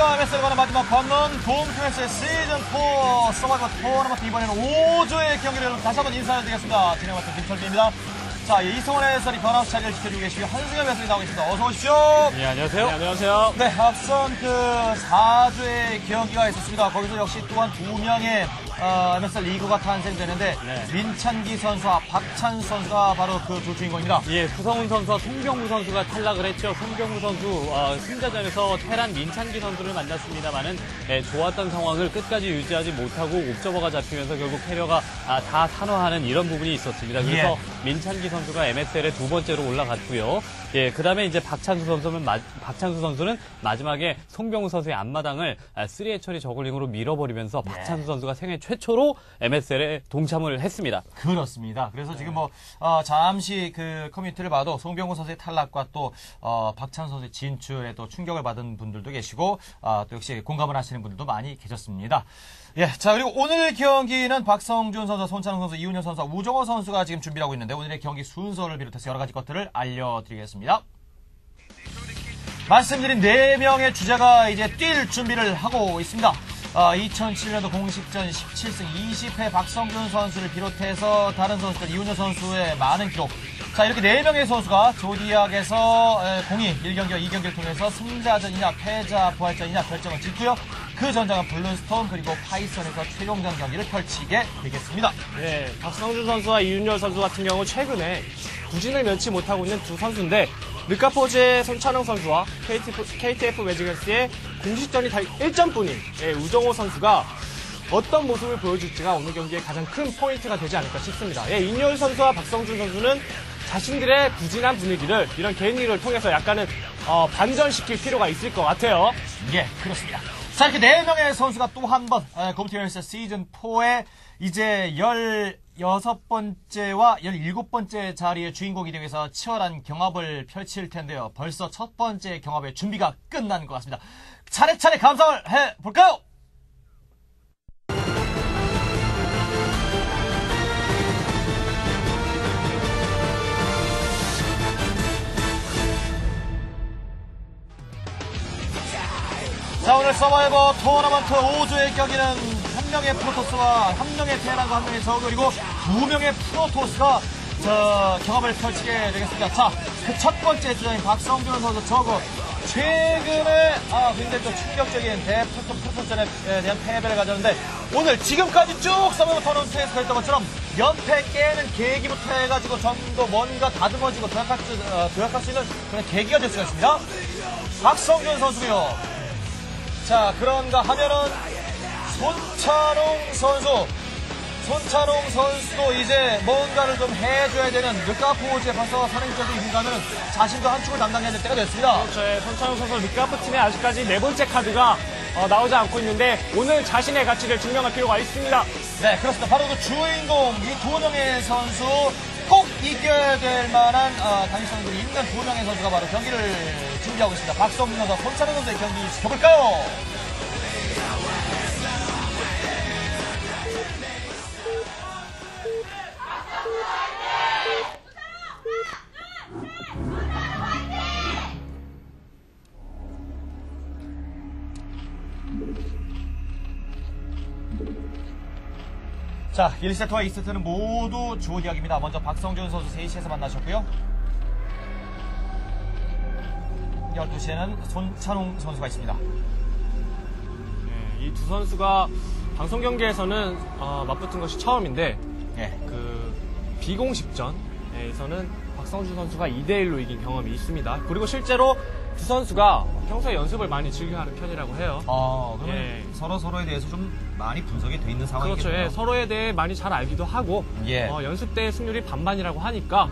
안녕하십니까. MSL 관의 마지막 관문 돔크래스의 시즌4 서바이벌 토너먼트 이번에는 5조의 경기를 다시 한번 인사를 드리겠습니다. 진행 맡은 김철기입니다. 자, 예, 이성원 해설이 변화없이 자리를 지켜주고 계시고 한승엽 해설이 나오고 있습니다. 어서 오십시오. 네, 안녕하세요. 안녕하세요. 네, 앞선 그 4주의 경기가 있었습니다. 거기서 역시 또한 두 명의 어, MSL 리그가 탄생되는데 네. 민찬기 선수와 박찬 선수가 바로 그 두 주인공입니다. 예, 구성훈 선수와 송병구 선수가 탈락을 했죠. 송병구 선수 어, 승자전에서 테란 민찬기 선수를 만났습니다만은 예, 좋았던 상황을 끝까지 유지하지 못하고 옵저버가 잡히면서 결국 캐리어가 아, 다 탄화하는 이런 부분이 있었습니다. 그래서 민찬기 선수가 MSL에 두 번째로 올라갔고요. 예, 그다음에 이제 박찬수 선수는 마- 박찬수 선수는 마지막에 송병구 선수의 앞마당을 아, 3회 처리 저글링으로 밀어버리면서 박찬수 선수가 생애 최 초로 MSL에 동참을 했습니다. 그렇습니다. 그래서 지금 뭐 어, 잠시 그 커뮤니티를 봐도 송병호 선수의 탈락과 또 어, 박찬 선수의 진출에 또 충격을 받은 분들도 계시고 어, 또 역시 공감을 하시는 분들도 많이 계셨습니다. 예, 자 그리고 오늘 경기는 박성준 선수, 손찬웅 선수, 이훈현 선수, 우정호 선수가 지금 준비를 하고 있는데 오늘의 경기 순서를 비롯해서 여러 가지 것들을 알려드리겠습니다. 말씀드린 4명의 주자가 이제 뛸 준비를 하고 있습니다. 2007년도 공식전 17승 20패 박성준 선수를 비롯해서 다른 선수들 이훈여 선수의 많은 기록. 자 이렇게 4명의 선수가 조디악에서 에, 공이 1경기와 2경기를 통해서 승자전이냐 패자 부활전이냐 결정을 짓고요. 그 전장은 블루스톤 그리고 파이썬에서 최종전 경기를 펼치게 되겠습니다. 네, 박성준 선수와 이윤열 선수 같은 경우 최근에 부진을 면치 못하고 있는 두 선수인데 르까프 오즈의 손찬웅 선수와 KTF, KTF 매직엔스의 공식전이 단 1전뿐인 예, 우정호 선수가 어떤 모습을 보여줄지가 오늘 경기의 가장 큰 포인트가 되지 않을까 싶습니다. 예, 이윤열 선수와 박성준 선수는 자신들의 부진한 분위기를 이런 개인리를 통해서 약간은 어, 반전시킬 필요가 있을 것 같아요. 예, 그렇습니다. 자, 이렇게 네명의 선수가 또 한 번, 컴퓨터연스 시즌4의 이제 16번째와 17번째 자리의 주인공이 되기 위해서 치열한 경합을 펼칠 텐데요. 벌써 첫 번째 경합의 준비가 끝난 것 같습니다. 차례차례 감상을 해볼까요? 자 오늘 서바이버 토너먼트 5조의 경기는 한 명의 프로토스와 한 명의 테란과 한 명의 저그 그리고 두 명의 프로토스가 저 경합을 펼치게 되겠습니다. 자, 그 첫 번째 주자인 박성준 선수 저그 최근에 아 굉장히 또 충격적인 대프로토 프로토스전에 대한 패배를 가졌는데 오늘 지금까지 쭉 서바이버 토너먼트에서 했던 것처럼 연패 깨는 계기부터 해가지고 전도 뭔가 다듬어지고 도약할 수, 어, 도약할 수 있는 그런 계기가 될 수가 있습니다. 박성준 선수고요. 자, 그런가 하면은 손찬웅 선수. 손찬웅 선수도 이제 뭔가를 좀 해줘야 되는 르카포즈에 벌써 선행적인 인간은 자신도 한 축을 담당해야 될 때가 됐습니다. 저의 손창훈 선수 르카프 팀에 아직까지 네 번째 카드가 어, 나오지 않고 있는데 오늘 자신의 가치를 증명할 필요가 있습니다. 네, 그렇습니다. 바로 그 주인공, 이두 명의 선수 꼭 이겨야 될 만한 어, 당위성들이 있는 두 명의 선수가 바로 경기를 준비하고 있습니다. 박성민 선수와 손찬웅 선수의 경기 지켜볼까요? 자, 1세트와 2세트는 모두 조디악입니다. 먼저 박성준 선수 3시에서 만나셨고요. 12시에는 손찬웅 선수가 있습니다. 이두 선수가 방송 경기에서는 어, 맞붙은 것이 처음인데 예. 그 비공식전에서는 박성준 선수가 2대1로 이긴 경험이 있습니다. 그리고 실제로 두 선수가 평소에 연습을 많이 즐겨하는 편이라고 해요. 어, 그러면 예. 서로 서로에 대해서 좀 많이 분석이 돼 있는 그렇죠. 상황이겠네요. 예, 서로에 대해 많이 잘 알기도 하고 예. 어, 연습 때 승률이 반반이라고 하니까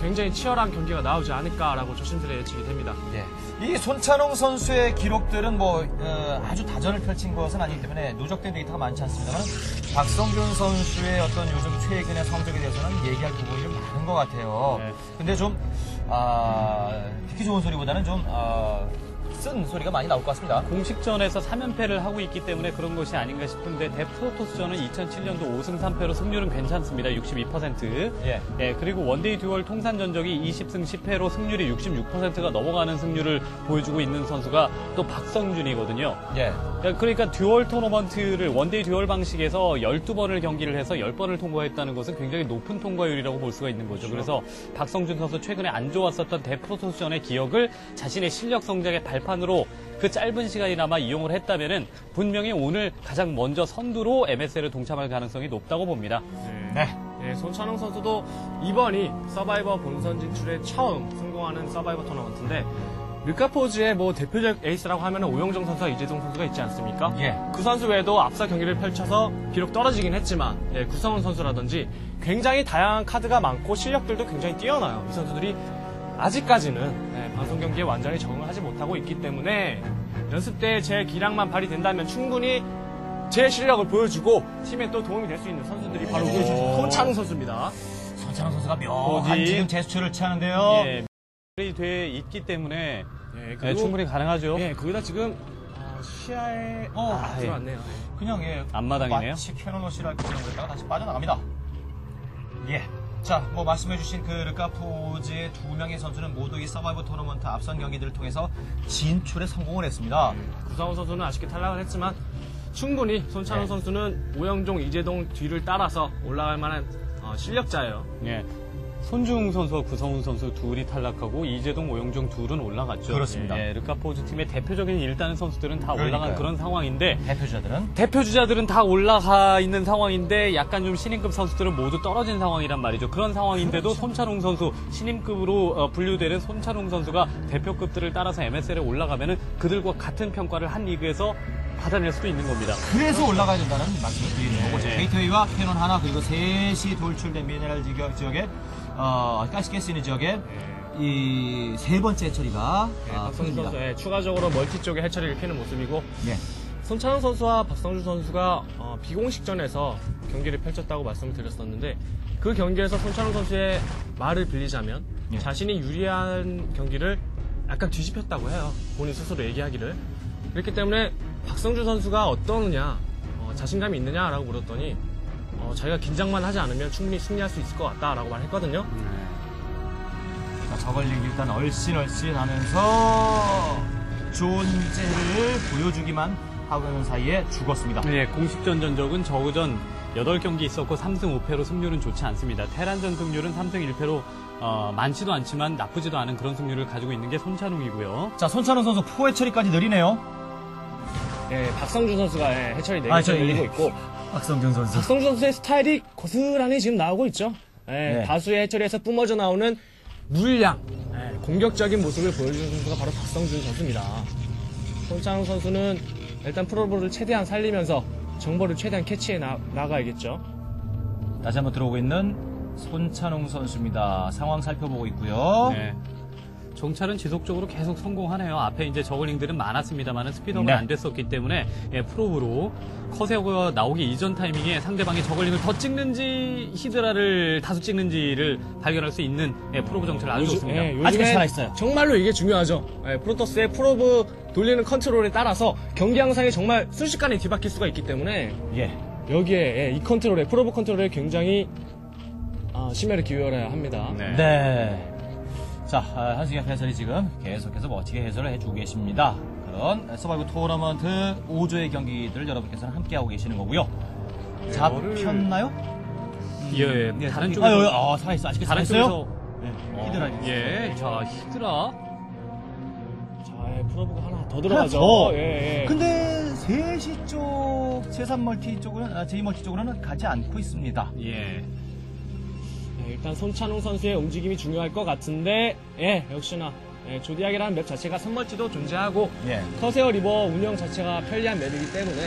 굉장히 치열한 경기가 나오지 않을까라고 조심스레 예측이 됩니다. 예. 이 손찬웅 선수의 기록들은 뭐 어, 아주 다전을 펼친 것은 아니기 때문에 누적된 데이터가 많지 않습니다만 박성준 선수의 어떤 요즘 최근의 성적에 대해서는 얘기할 부분이 좀 많은 것 같아요. 네. 근데 좀 아, 듣기 좋은 소리보다는 좀 아, 쓴 소리가 많이 나올 것 같습니다. 공식전에서 3연패를 하고 있기 때문에 그런 것이 아닌가 싶은데 대프로토스전은 2007년도 5승 3패로 승률은 괜찮습니다. 62%. 예. 예, 그리고 one day duel 통산 전적이 20승 10패로 승률이 66%가 넘어가는 승률을 보여주고 있는 선수가 또 박성준이거든요. 예. 야, 그러니까 듀얼 토너먼트를 one day duel 방식에서 12번을 경기를 해서 10번을 통과했다는 것은 굉장히 높은 통과율이라고 볼 수가 있는 거죠. 그래서 박성준 선수 최근에 안 좋았었던 대프로토스전의 기억을 자신의 실력 성장의 발판 으로 그 짧은 시간이나마 이용을 했다면은 분명히 오늘 가장 먼저 선두로 MSL에 동참할 가능성이 높다고 봅니다. 네. 네, 손찬웅 선수도 이번이 서바이버 본선 진출에 처음 성공하는 서바이버 토너먼트인데 르카포즈의 뭐 대표적 에이스라고 하면 오영정 선수와 이재동 선수가 있지 않습니까? 예. 그 선수 외에도 앞서 경기를 펼쳐서 비록 떨어지긴 했지만 예, 구성원 선수라든지 굉장히 다양한 카드가 많고 실력들도 굉장히 뛰어나요. 이 선수들이 아직까지는 예, 방송 경기에 완전히 적응을 하지 못하고 있기 때문에 연습 때 제 기량만 발휘된다면 충분히 제 실력을 보여주고 팀에 또 도움이 될 수 있는 선수들이 바로 우리 손찬웅 선수입니다. 손찬호 선수가 묘한? 지금 제스처를 취하는데요. 예, 이돼 있기 때문에 예, 예, 충분히 가능하죠. 예, 거기다 지금 어, 시야에 어, 아, 예. 들어왔네요. 그냥 예. 앞마당이네요. 마치 cannon rush할 그랬다가 다시 빠져나갑니다. 예. 자, 뭐 말씀해주신 그 르까프 오즈의 두 명의 선수는 모두 이 서바이벌 토너먼트 앞선 경기들을 통해서 진출에 성공을 했습니다. 구성훈 선수는 아쉽게 탈락을 했지만 충분히 손찬웅 네. 선수는 오영종, 이재동 뒤를 따라서 올라갈 만한 어, 실력자예요. 예. 손찬웅 선수와 구성훈 선수 둘이 탈락하고 이재동, 오영종 둘은 올라갔죠. 그렇습니다. 예, 르까프 오즈 팀의 대표적인 일단 선수들은 다 올라간 그러니까요. 그런 상황인데 대표주자들은 대표 주자들은 다 올라가 있는 상황인데 약간 좀 신인급 선수들은 모두 떨어진 상황이란 말이죠. 그런 상황인데도 그렇죠. 손찬웅 선수 신인급으로 어, 분류되는 손찬웅 선수가 대표급들을 따라서 MSL에 올라가면은 그들과 같은 평가를 한 리그에서 받아낼 수도 있는 겁니다. 그래서 올라가야 된다는 말씀을 드리는 거고 네. gateway와 cannon 하나 그리고 셋이 돌출된 미네랄 지역, 지역에 어, 가스가스 있는 지역에 이 세 번째 hatchery가 예, 아, 박성준 풀립니다. 선수 예, 추가적으로 multi 쪽에 hatchery를 피는 모습이고 예. 손찬웅 선수와 박성준 선수가 어, 비공식전에서 경기를 펼쳤다고 말씀을 드렸었는데 그 경기에서 손찬웅 선수의 말을 빌리자면 예. 자신이 유리한 경기를 약간 뒤집혔다고 해요. 본인 스스로 얘기하기를. 그렇기 때문에 박성준 선수가 어떠느냐, 어, 자신감이 있느냐라고 물었더니 어, 자기가 긴장만 하지 않으면 충분히 승리할 수 있을 것 같다라고 말했거든요. 자, 저걸링 일단 얼씬얼씬 하면서 존재를 보여주기만 하고는 사이에 죽었습니다. 예, 공식전 전적은 저우전 8경기 있었고 3승 5패로 승률은 좋지 않습니다. 테란전 승률은 3승 1패로 어, 많지도 않지만 나쁘지도 않은 그런 승률을 가지고 있는 게 손찬웅이고요. 자, 손찬호 선수 포회 처리까지 느리네요. 예, 박성준 선수가 예, 해처리 아, 4개 저기, 늘리고 예. 있고 박성균 선수. 박성준 선수의 스타일이 고스란히 지금 나오고 있죠. 예, 네. 다수의 해처리에서 뿜어져 나오는 물량, 예, 공격적인 모습을 보여주는 선수가 바로 박성준 선수입니다. 손창훈 선수는 일단 probe를 최대한 살리면서 정보를 최대한 캐치해 나, 나가야겠죠. 다시 한번 들어오고 있는 손찬웅 선수입니다. 상황 살펴보고 있고요. 네. 정찰은 지속적으로 계속 성공하네요. 앞에 이제 zergling들은 많았습니다만 speed up은 네. 안 됐었기 때문에 예, probe로 corsair가 나오기 이전 타이밍에 상대방이 zergling을 더 찍는지 hydra를 다수 찍는지를 발견할 수 있는 예, probe 정찰을 아주 좋습니다. 예, 요즘엔 살아있어요. 정말로 이게 중요하죠. 예, 프로토스의 probe 돌리는 컨트롤에 따라서 경기 양상이 정말 순식간에 뒤바뀔 수가 있기 때문에 예. 여기에 예, 이 컨트롤에 probe 컨트롤에 굉장히 아, 심혈을 기울여야 합니다. 네. 네. 자, 아, 한승엽 해설이 지금 계속해서 멋지게 해설을 해주고 계십니다. 그런 서바이벌 토너먼트 5조의 경기들 여러분께서는 함께하고 계시는 거고요. 잡혔나요? 예, 예. 네, 다른 잡히- 쪽에서 아, 아, 살아있어. 아직 다른 살아있어요? 네, 히드라. 어, 예, 자 히드라 자, 예, probe가 하나 더 하나 들어가죠. 더. 예, 예. 근데 3시 쪽, 섬 multi 쪽으로는, 아, 제2 multi 쪽으로는 가지 않고 있습니다. 예. 예, 일단 손찬웅 선수의 움직임이 중요할 것 같은데, 예, 역시나 예, 조디악이라는 map 자체가 섬multi도 존재하고 예. corsair reaver 운영 자체가 편리한 map이기 때문에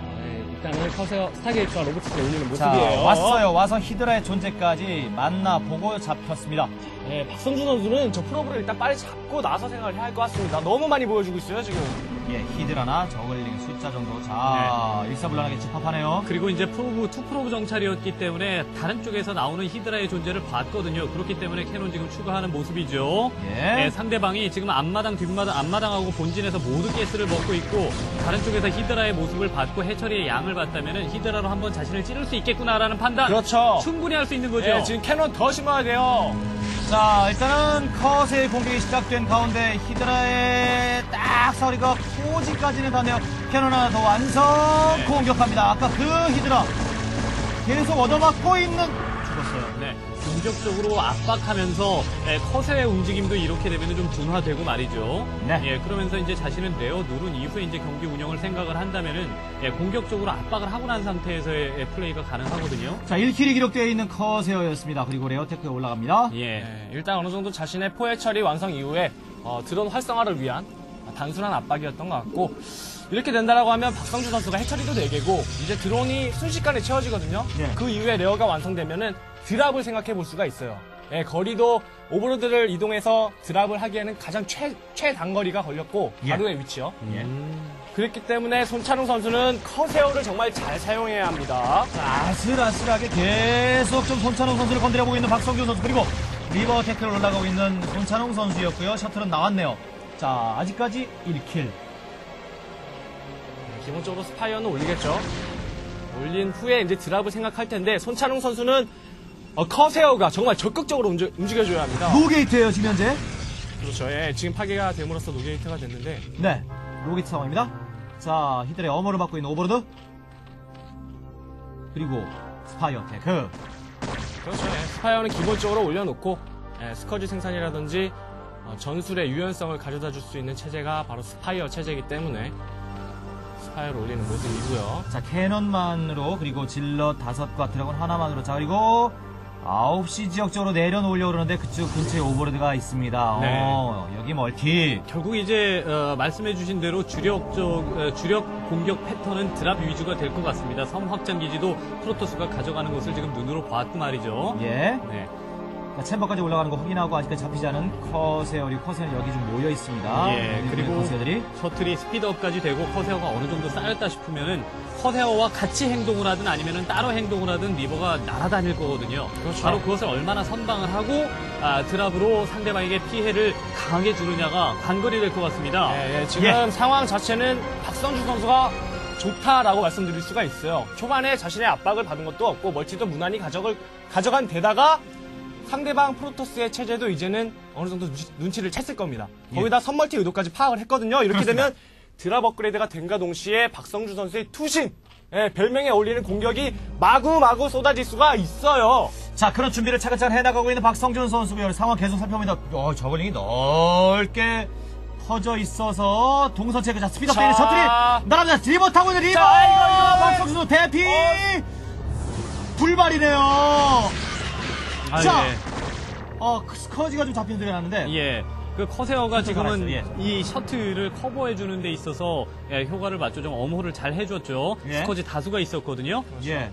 어, 예, 일단은 corsair stargate와 robotics를 올리는 자, 모습이에요. 왔어요. 와서 hydra의 존재까지 만나보고 잡혔습니다. 예, 박성준 선수는 저 probe를 일단 빨리 잡고 나서 생각을 해야 할 것 같습니다. 너무 많이 보여주고 있어요, 지금. 예, hydra나 zergling 숫자 정도. 자, 네. 일사불란하게 집합하네요. 그리고 이제 probe, two probe 정찰이었기 때문에 다른 쪽에서 나오는 hydra의 존재를 봤거든요. 그렇기 때문에 cannon 지금 추가하는 모습이죠. 예. 예, 상대방이 지금 앞마당, 뒷마당, 앞마당하고 본진에서 모두 가스를 먹고 있고 다른 쪽에서 hydra의 모습을 봤고 hatchery의 양을 봤다면 hydra로 한번 자신을 찌를 수 있겠구나라는 판단 그렇죠. 충분히 할 수 있는 거죠. 예, 지금 cannon 더 심어야 돼요. 자, 일단은 corsair 공격이 시작된 가운데 hydra의 딱 사거리가 forge까지는 닿네요. cannon 하나 더 완성 네. 공격합니다. 아까 그 히드라 계속 얻어맞고 있는 죽었어요. 네, 공격적으로 압박하면서 예, 커세의 움직임도 이렇게 되면 좀 둔화되고 말이죠. 네. 예, 그러면서 이제 자신은 내어 누른 이후에 이제 경기 운영을 생각을 한다면은 예, 공격적으로 압박을 하고 난 상태에서의 예, 플레이가 가능하거든요. 자, 1kill이 기록되어 있는 corsair였습니다. 그리고 lair tech에 올라갑니다. 예. 예, 일단 어느 정도 자신의 four hatchery 완성 이후에 어, 드론 활성화를 위한 단순한 압박이었던 것 같고 이렇게 된다라고 하면 박성준 선수가 hatchery도 4개고 이제 드론이 순식간에 채워지거든요. 예. 그 이후에 lair가 완성되면은 drop을 생각해 볼 수가 있어요. 예, 거리도 overlord를 이동해서 drop을 하기에는 가장 최, 최단거리가 걸렸고 예. 가로의 위치요. 예. 그렇기 때문에 손찬웅 선수는 corsair를 정말 잘 사용해야 합니다. 자, 아슬아슬하게 계속 좀 손찬웅 선수를 건드려보고 있는 박성준 선수 그리고 reaver tech를 올라가고 있는 손찬웅 선수였고요. 셔틀은 나왔네요. 자, 아직까지 1kill. 기본적으로 spire는 올리겠죠. 올린 후에 이제 drop을 생각할 텐데 손찬웅 선수는 어, corsair가 정말 적극적으로 움직, 움직여줘야 합니다. no gate예요, 지금 현재. 그렇죠. 예, 지금 파괴가 됨으로써 no gate가 됐는데 네, no gate 상황입니다. 자, hydra의 엄호를 받고 있는 overlord. 그리고 spire tech. 그렇죠. 예, spire는 기본적으로 올려놓고 예, scourge 생산이라든지 어, 전술의 유연성을 가져다 줄 수 있는 체제가 바로 spire 체제이기 때문에 spire를 올리는 모습이고요. 자, cannon만으로 그리고 zealot 다섯과 dragoon 하나만으로 자, 그리고 9시 지역 쪽으로 내려놓으려고 그러는데 그쪽 근처에 overlord가 있습니다. 네. 어, 여기 multi. 결국 이제 어, 말씀해주신 대로 주력적 어, 주력 공격 패턴은 drop 위주가 될 것 같습니다. 섬 확장 기지도 프로토스가 가져가는 것을 지금 눈으로 봤고 말이죠. 예. 네. 자, chamber까지 올라가는 거 확인하고 아직까지 잡히지 않은 corsair, 그리고 corsair는 여기 좀 모여 있습니다. 예, 그리고 corsair들이. 셔틀이 speed up까지 되고 corsair가 어느 정도 쌓였다 싶으면은 커세어와 같이 행동을 하든 아니면은 따로 행동을 하든 reaver가 날아다닐 거거든요. 그렇죠. 바로 그것을 얼마나 선방을 하고 아, drop으로 상대방에게 피해를 강하게 주느냐가 관건이 될 것 같습니다. 예, 예, 지금 예. 상황 자체는 박성준 선수가 좋다라고 말씀드릴 수가 있어요. 초반에 자신의 압박을 받은 것도 없고 멀티도 무난히 가져갈, 가져간 데다가 상대방 프로토스의 체제도 이제는 어느 정도 눈치, 눈치 를 챘을 겁니다. 거기다 선멀티 의도까지 파악을 했거든요. 이렇게 되면 드랍 업그레이드가 된과 동시에 박성주 선수의 투신, 예, 별명에 어울리는 공격이 마구마구 쏟아질 수가 있어요. 자, 그런 준비를 차근차근 해나가고 있는 박성준 선수고요. 상황 계속 살펴봅니다. 어, 저글링이 넓게 퍼져 있어서 동선 체크. 자, speed up 자. 되는 셔틀이 날아갑니다. reaver 타고 있는 reaver! 자, 이거, 이거. 박성준 선수 대피! 불발이네요. 아, 자. 예. 어, scourge가 좀 잡히는 소리가 나는데. 예. 그 corsair가 지금은 알았어요. 예. 이 셔틀을 커버해 주는 데 있어서 예, 효과를 맞죠. 좀 엄호를 잘 해줬죠. 예. scourge 다수가 있었거든요. 예.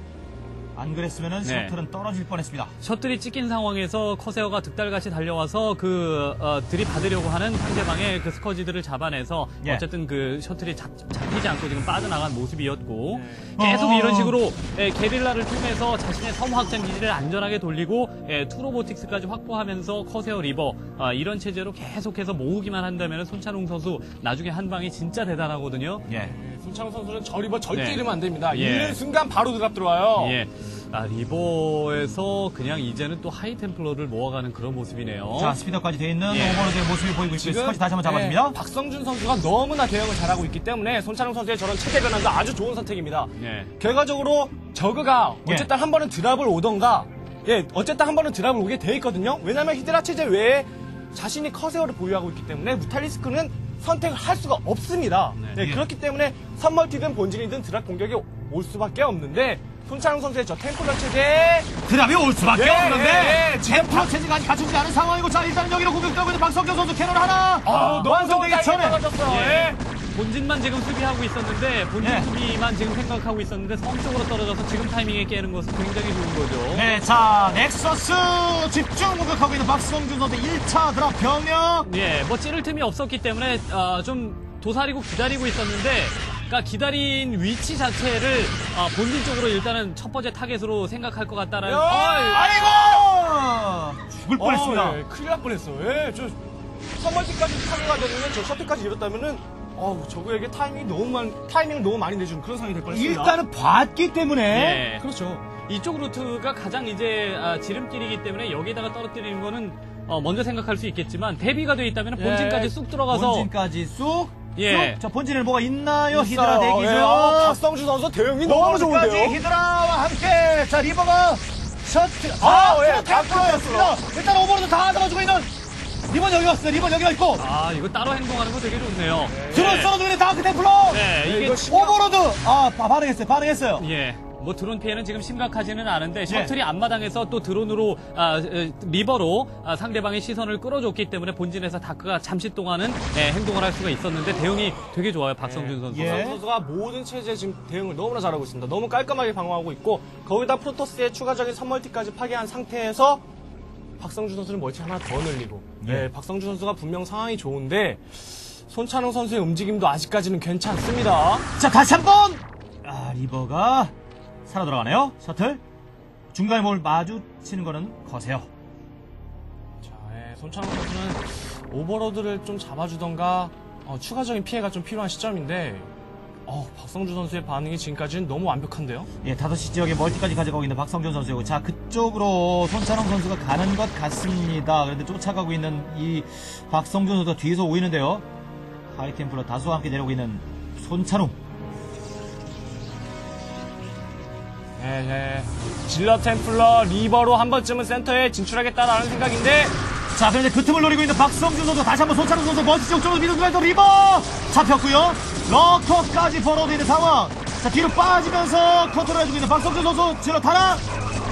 안 그랬으면은 네. 셔틀은 떨어질 뻔했습니다. 셔틀이 찍힌 상황에서 corsair가 득달같이 달려와서 그 어, 들이받으려고 하는 상대방의 그 scourge들을 잡아내서 예. 어쨌든 그 셔틀이 잡, 잡히지 않고 지금 빠져나간 모습이었고 계속 어. 이런 식으로 예, 게릴라를 통해서 자신의 섬 확장 기지를 안전하게 돌리고 예, two robotics까지 확보하면서 corsair reaver 아, 이런 체제로 계속해서 모으기만 한다면 손찬웅 선수 나중에 한 방이 진짜 대단하거든요. 예. 손찬웅 선수는 저 reaver 절대 네. 잃으면 안 됩니다. 예. 잃는 순간 바로 drop 들어와요. 예. 아, reaver에서 그냥 이제는 또 high templar를 모아가는 그런 모습이네요. 자, speed up까지 돼 있는 예. overlord의 모습이 보이고 있고요. scourge 다시 한번 잡아줍니다. 네, 박성준 선수가 너무나 대응을 잘하고 있기 때문에 손찬웅 선수의 저런 체제 변화도 아주 좋은 선택입니다. 예. 결과적으로 저그가 예. 어쨌든 한 번은 drop을 오던가 예 어쨌든 한 번은 drop을 오게 돼 있거든요. 왜냐하면 히드라 체제 외에 자신이 corsair를 보유하고 있기 때문에 mutalisk는 선택을 할 수가 없습니다. 네. 예, 그렇기 때문에 섬 multi든 본진이든 drop 공격이 올 수밖에 없는데 손찬웅 선수의 저 templar 체제 drop이 올 수밖에 예, 없는데 예, 예. templar 체제가 아직 갖추지 않은 상황이고 자 일단 여기로 공격하고 있는 박성준 선수 cannon 하나 어, 너무 완성되기 짧게 전에 떨어졌어. 예. 예. 본진만 지금 수비하고 있었는데 본진 예. 수비만 지금 생각하고 있었는데 섬 쪽으로 떨어져서 지금 타이밍에 깨는 것은 굉장히 좋은 거죠. 네, 자 nexus 집중 공격하고 있는 박성준 선수 1차 드랍 병력 예, 뭐 찌를 틈이 없었기 때문에 어, 좀 도사리고 기다리고 있었는데, 그러니까 기다린 위치 자체를 아, 본진 쪽으로 일단은 첫 번째 타겟으로 생각할 것 같다라는. 아이고! 죽을 뻔했습니다. 어, 예, 큰일 날 뻔했어요. 예, 저 선멀티까지 타격가 되면 저 셔틀까지 잃었다면은 어우 저거에게 타이밍이 너무 많 타이밍을 너무 많이 내주는 그런 상황이 될 뻔했습니다. 일단은 봤기 때문에 예. 그렇죠. 이쪽 루트가 가장 이제 아, 지름길이기 때문에 여기다가 떨어뜨리는 거는 어, 먼저 생각할 수 있겠지만 대비가 돼 있다면 본진까지 예. 쑥 들어가서 본진까지 쑥. 예. 쑥. 자, 본진에 뭐가 있나요? 히드라 대기 중. 예, 아, 박성준 선수 대응이 너무 좋은데요. 히드라와 함께 자 reaver가 셔틀 아, 아, 예, 예, dark templar였습니다. 일단 overlord 다 잡아주고 있는 reaver 여기 왔어요. reaver 여기가 있고 아 이거 따로 행동하는 거 되게 좋네요. 드론 썰어주고 있는 dark templar. 네, 예, 이게 이거 신경- overlord 아 바- 반응했어요. 반응했어요. 예. 뭐 드론 피해는 지금 심각하지는 않은데 예. 셔틀이 앞마당에서 또 드론으로 아, 에, reaver로 아, 상대방의 시선을 끌어줬기 때문에 본진에서 dark가 잠시 동안은 예, 행동을 할 수가 있었는데 대응이 되게 좋아요 박성준 선수. 예. 박성준 선수가 모든 체제에 지금 대응을 너무나 잘하고 있습니다. 너무 깔끔하게 방어하고 있고 거기다 프로토스의 추가적인 섬 multi까지 파괴한 상태에서 박성준 선수는 multi 하나 더 늘리고 예. 네, 박성준 선수가 분명 상황이 좋은데 손찬웅 선수의 움직임도 아직까지는 괜찮습니다. 자 다시 한번 아 리버가 살아 들어가네요. 셔틀 중간에 뭘 마주치는 거는 거세요. 자, 예, 손찬웅 선수는 오버로드를 좀 잡아주던가 어, 추가적인 피해가 좀 필요한 시점인데 어, 박성주 선수의 반응이 지금까지는 너무 완벽한데요. 예, 5시 지역에 멀티까지 가져가고 있는 박성준 선수이고, 자, 그쪽으로 손찬홍 선수가 가는 것 같습니다. 그런데 쫓아가고 있는 이 박성준 선수가 뒤에서 오이는데요. high templar 다수와 함께 내려오고 있는 손찬웅. 예, 예. zealot templar reaver로 한 번쯤은 센터에 진출하겠다라는 생각인데 자, 그런데 그 틈을 노리고 있는 박성준 선수, 다시 한번 손찬웅 선수 multi 쪽 쪽으로 밀어들어서 reaver! 잡혔고요 lurker까지 벌어져 있는 상황. 자, 뒤로 빠지면서 컨트롤 해주고 있는 박성준 선수, zealot 하나?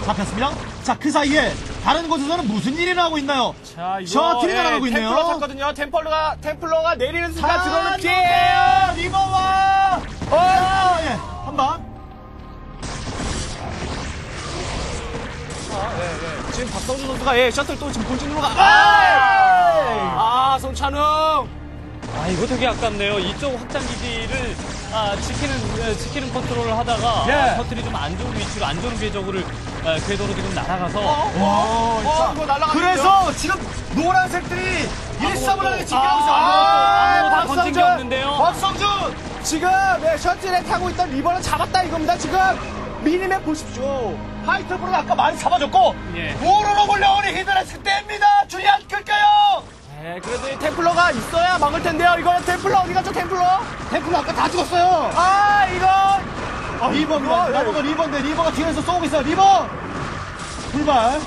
잡혔습니다. 자, 그 사이에 다른 곳에서는 무슨 일이 나고 있나요? 자, 이거 셔틀이 예, 날아가고 있네요. 템플러 탔거든요. 템플러가 템플러가 내리는 순간 들어오는 다 피해. 넘겨요! 리버와! 어! 예, 한 방. 예, 예. 지금 박성준 선수가 예, 셔틀 또 지금 본진으로 가. 아, 아, 손찬웅. 아 이거 되게 아깝네요. 이쪽 확장 기지를 아, 지키는 에, 지키는 컨트롤을 하다가 예. 아, 셔틀이 좀 안 좋은 위치로 안 좋은 궤적을 아, 궤도로 지금 날아가서 어, 이거 날아가. 그래서 지금 노란색들이 일사불란하게 지켜하고 있어요. 아, 아무도 다 박성준! 건진 게 없는데요. 박성준! 지금 네, 셔틀에 타고 있던 리버는 잡았다 이겁니다. 지금 미니맵 보십시오. 하이트브로 아까 많이 잡아줬고, 예. 우르르 몰려오는 히드라스 땜니다! 줄이 안 끌까요? 네, 그래도 이 템플러가 있어야 막을 텐데요. 이거는 템플러 어디 갔죠, 템플러? 템플러 아까 다 죽었어요! 아, 이건 아, 리버입니다. 이거, 예. 나보고 리버인데, 리버가 뒤에서 쏘고 있어요. 리버! 불발.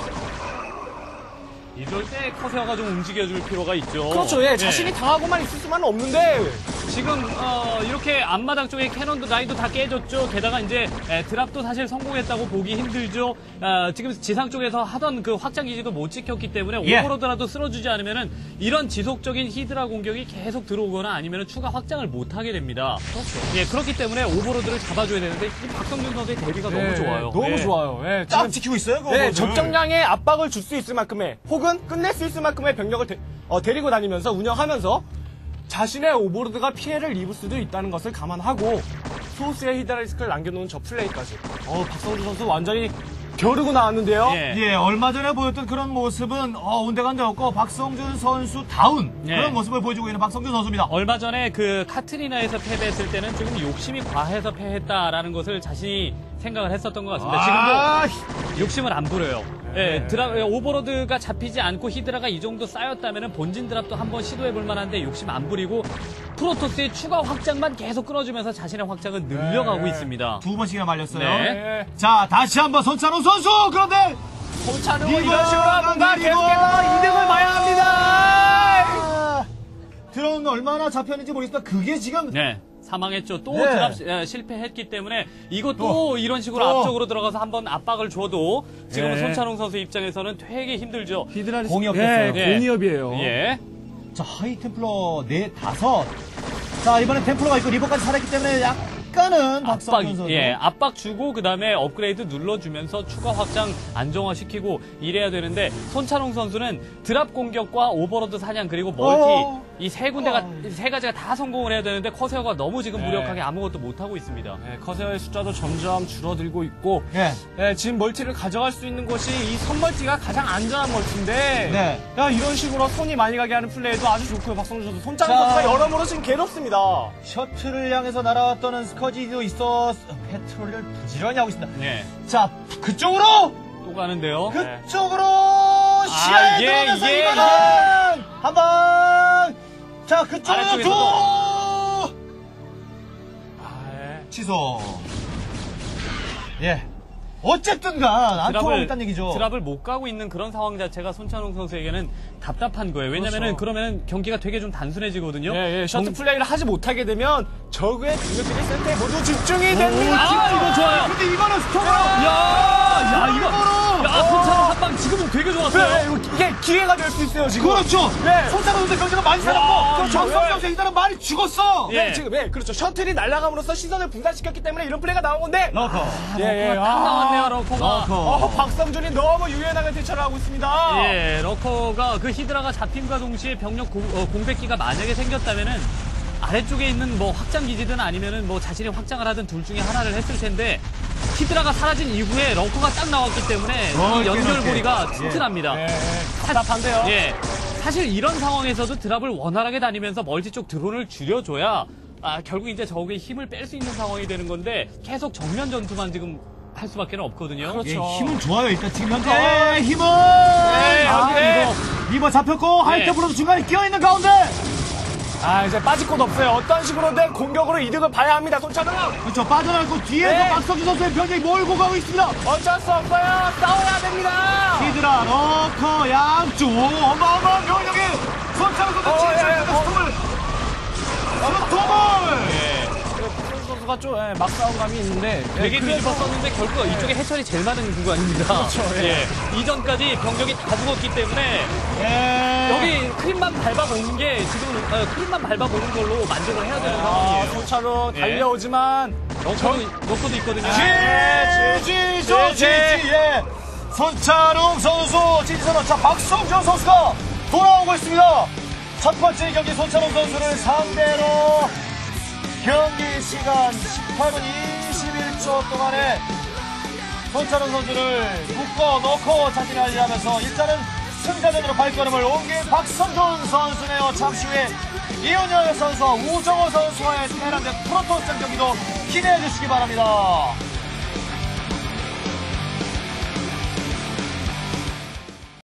이럴 때 corsair가 좀 움직여줄 필요가 있죠. 그렇죠. 예, 자신이 당하고만 있을 수만은 없는데 지금 어, 이렇게 앞마당 쪽에 cannon도 라인도 다 깨졌죠. 게다가 이제 에, drop도 사실 성공했다고 보기 힘들죠. 아, 지금 지상 쪽에서 하던 그 확장 기지도 못 지켰기 때문에 예. overlord라도 쓸어주지 않으면은 이런 지속적인 히드라 공격이 계속 들어오거나 아니면 추가 확장을 못 하게 됩니다. 그렇죠. 예, 그렇기 때문에 overlord를 잡아줘야 되는데 이 박성준 선수의 대비가 너무 좋아요. 너무 예. 좋아요. 예, 딱 지금 지키고 있어요, 그거. 네, 적정량의 압박을 줄 수 있을 만큼의 혹은 끝낼 수 있을 만큼의 병력을 데, 리고 다니면서 운영하면서 자신의 오버로드가 피해를 입을 수도 있다는 것을 감안하고 소스의 히드라리스크를 남겨놓은 저 플레이까지 어, 박성주 선수 완전히 겨루고 나왔는데요. 예. 예, 얼마 전에 보였던 그런 모습은 어, 온데간데 없고 박성준 선수 다운 예. 그런 모습을 보여주고 있는 박성준 선수입니다. 얼마 전에 그 카트리나에서 패배했을 때는 조금 욕심이 과해서 패했다라는 것을 자신이 생각을 했었던 것 같습니다. 지금도 아, 욕심을 안 부려요. 예, 드랍, 예, 오버로드가 잡히지 않고 히드라가 이 정도 쌓였다면 본진 드랍도 한번 시도해볼 만한데 욕심 안 부리고 프로토스의 추가 확장만 계속 끌어주면서 자신의 확장을 늘려가고 네. 있습니다. 두 번씩이나 말렸어요. 네. 예. 자, 다시 한번 손찬호 선수! 그런데 이거 이런 식으로 뭔가 이거 계속해서 이득을 봐야 합니다. 아, 드론 얼마나 잡혔는지 모르겠지만 그게 지금 네. 사망했죠. 또 네. 드랍 예, 실패했기 때문에 이것도 이런 식으로 또. 앞쪽으로 들어가서 한번 압박을 줘도 지금 예. 손찬웅 선수 입장에서는 되게 힘들죠. 히드라리스크 공이 없겠어요. 예. 공이업이에요. 예. 자, high templar 네 다섯. 자, 이번엔 templar가 있고 reaver까지 살았기 때문에 약간은 압박. 예, 압박 주고 그 다음에 업그레이드 눌러주면서 추가 확장 안정화시키고 이래야 되는데 손찬웅 선수는 drop 공격과 overlord 사냥 그리고 multi 어. 이 세 군데가 세 가지가 다 성공을 해야 되는데 corsair가 너무 지금 네. 무력하게 아무것도 못 하고 있습니다. 네, 커세어의 숫자도 점점 줄어들고 있고 예. 네, 지금 multi를 가져갈 수 있는 곳이 이 섬 multi가 가장 안전한 multi인데 네. 야, 이런 식으로 손이 많이 가게 하는 플레이도 아주 좋고요 박성준 선수 자. 선수가 여러모로 지금 괴롭습니다 셔틀을 향해서 날아왔던 스커지도 있어 페트롤을 부지런히 하고 있습니다. 네. 자, 그쪽으로! 또 가는데요. 네. 그쪽으로! 시야에 이게, 들어가서 이게, 이거는 한 방! 자, 그쪽으로 아래쪽에서도. 두! 아, 예. 취소. 예. 어쨌든 간, 안 통하고 있다는 얘기죠. 드랍을 못 가고 있는 그런 상황 자체가 손찬웅 선수에게는 답답한 거예요. 왜냐면은 그렇죠. 그러면 경기가 되게 좀 단순해지거든요. 예, 예, 셔틀 정- 플레이를 하지 못하게 되면 적의 공격들이 센터에 모두 집중이 아, 됩니다 이거 좋아요. 근데 이거는 스톱으로! 야, 야, 이거. 야, 손찬웅 한방 지금은 되게 좋았어요. 네, 이거 이게 기회가 될 수 있어요 지금 그렇죠! 네. 손자로 선수 경기가 많이 와, 살았고, 그렇죠. 정성경 이들은 많이 죽었어! 예. 네, 지금 예, 그렇죠 셔틀이 날아감으로써 시선을 분산시켰기 때문에 이런 플레이가 나온 건데 러커. 예, 예, 딱 나왔네요, 러커가. 러커. 어, 박성준이 너무 유연하게 대처를 하고 있습니다. 예, 러커가 그 히드라가 잡힘과 동시에 병력 공, 어, 공백기가 만약에 생겼다면은 아래쪽에 있는 뭐 확장 기지든 아니면은 뭐 자신이 확장을 하든 둘 중에 하나를 했을 텐데 히드라가 사라진 이후에 Lurker가 딱 나왔기 때문에 이 연결고리가 넓게. 튼튼합니다. 예, 예, 답답한데요. 예. 사실 이런 상황에서도 drop을 원활하게 다니면서 멀티 쪽 드론을 줄여줘야 아, 결국 이제 적의 힘을 뺄 수 있는 상황이 되는 건데 계속 정면 전투만 지금 할 수밖에 없거든요. 그렇죠. 예, 힘은 좋아요. 일단 지금 현재 어. 힘은 네, 아, 네. 이거 Reaver 잡혔고 High Templar도 중간에 끼어 있는 가운데 아, 이제 빠질 곳 없어요. 어떤 식으로든 공격으로 이득을 봐야 합니다, 손차는. 그렇죠 빠져나갔고 뒤에서 네. 박성주 선수의 병력이 몰고 가고 있습니다. 어쩔 수 없어요. 싸워야 됩니다. 히드라 러커 양쪽 어마어마한 병력이 손차로 선수 어. 스톱을 스톱을 손 선수가 좀 예, 막싸움감이 있는데. 예, 되게 뒤집었었는데 결국 이쪽에 해철이 제일 많은 구간입니다. 그렇죠, 예. 이전까지 병력이 다 죽었기 때문에 예. 여기 크림만 밟아보는 게 지금 어, 크림만 밟아보는 걸로 만족을 해야 되는 아, 상황이에요. 손차로 예. 달려오지만. 러커도, 러커도 있거든요. 예. 지지죠 지, 지. 지지예 손차롱 선수 지지선언 자 박성준 선수가 돌아오고 있습니다 첫 번째 경기 손차롱 선수를 상대로 경기 시간 18분 21초 동안에 손차롱 선수를 묶어 놓고 자신을 알리하면서 일단은 승자전으로 발걸음을 옮긴 박성준 선수네요. 잠시 후에 이훈열 선수와 우정호 선수와의 테란대 프로토스 경기도 기대해 주시기 바랍니다